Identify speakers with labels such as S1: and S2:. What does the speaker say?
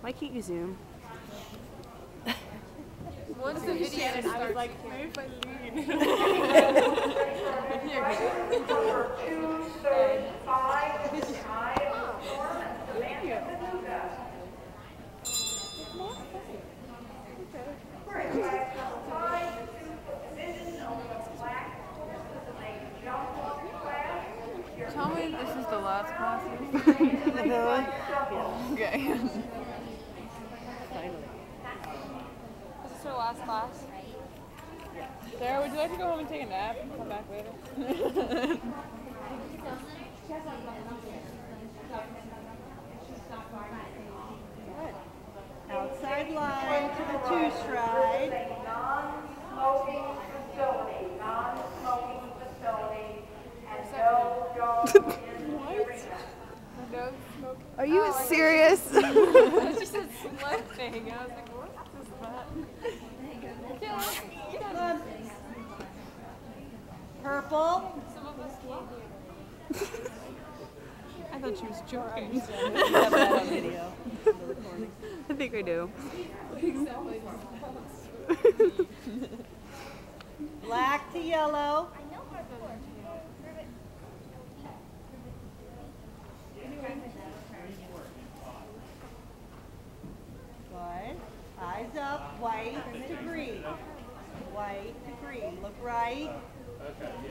S1: Why can't you zoom?
S2: Once the video starts, I was like, maybe if I Tell me this is the last class. okay.
S1: Finally.
S2: Is this our last class? Sarah, would you like to go home and take a nap and come back later?
S3: Outside line to the two stride.
S4: Non-smoking facility, non-smoking facility, and no dogs in the arena.
S2: no smoke.
S1: Are you
S2: Oh,
S1: serious?
S2: It's just a slut thing. I was like, what is that? Yeah, yeah.
S3: Purple.
S2: Some of us can't hear. I thought she was joking.
S3: We have that on video. the recording.
S1: I think I do.
S3: Black to yellow. Good. Eyes up, white to green. White to green. Look right.